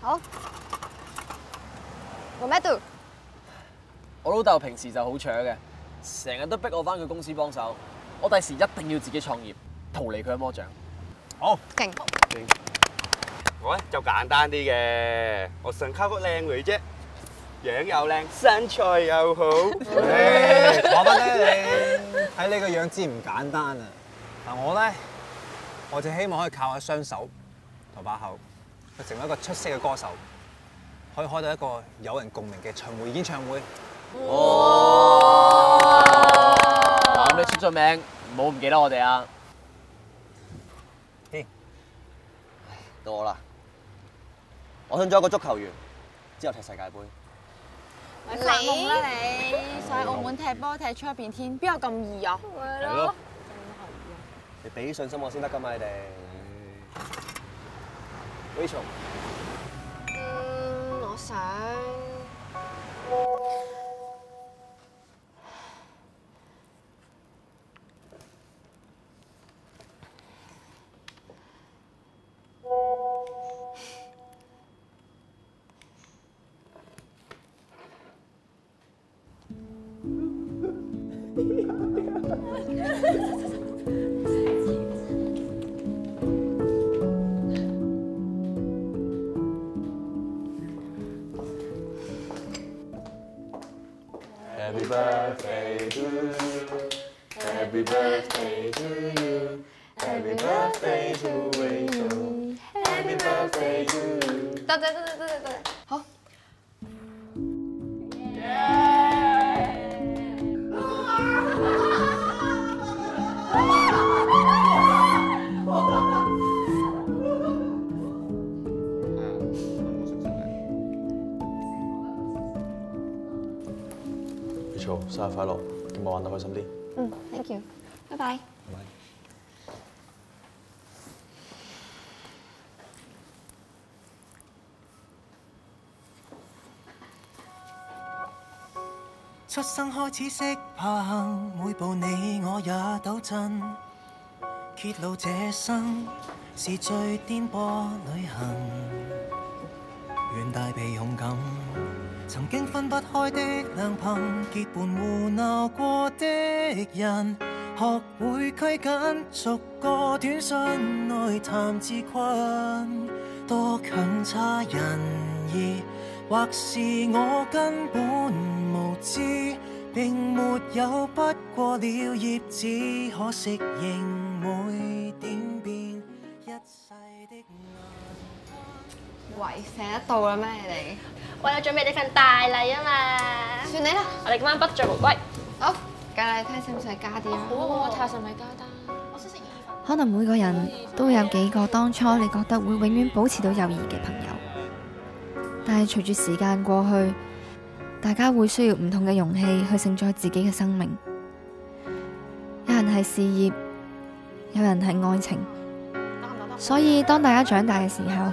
好。我咩度？我老豆平時就好搶嘅，成日都逼我翻佢公司幫手。我第時一定要自己創業，逃離佢嘅魔掌。好，勁。我咧就簡單啲嘅，我想溝個靚女啫，樣又靚，身材又好。我覺得你睇你個樣知唔簡單啊！嗱，我咧我就希望可以靠下雙手同把口，去成為一個出色嘅歌手，可以開到一個有人共鳴嘅巡迴演唱會。哇！嗱，咁你出咗名，唔好唔記得我哋啊！嘿，到我啦，我想做一個足球員，之後踢世界盃。咪發夢啦你！上澳門踢波踢出一片天，邊有咁易啊？係咯，你俾信心我先得㗎嘛，你哋。Rachel，嗯，我想。Happy birthday to you. Happy birthday to you. Happy birthday to Rachel. Happy birthday to you. 你錯，生日快樂，今日玩得開心啲。嗯，thank you，拜拜。出生開始識怕行，每步你我也抖震，揭露這生是最顛簸旅行。願帶備勇敢，曾经分不开的良朋，结伴互闹过的人，学会拘谨，逐个短信内谈自困，多强差人意。或是我根本无知，并没有不过了叶子可惜仍每点变一世的喂，成日到啦咩你哋？為咗準備呢份大禮啊嘛！算你啦。我哋今晚不醉無歸。好，計啦，睇下使唔使加啲啊？好啊，我睇下使唔使加單。我想食意粉。可能每個人都有幾個當初你覺得會永遠保持到友誼嘅朋友，但係隨住時間過去，大家會需要唔同嘅容器去承載自己嘅生命。有人係事業，有人係愛情，所以當大家長大嘅時候，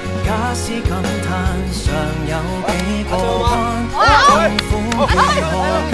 假使感叹常有幾個關，痛苦如何減？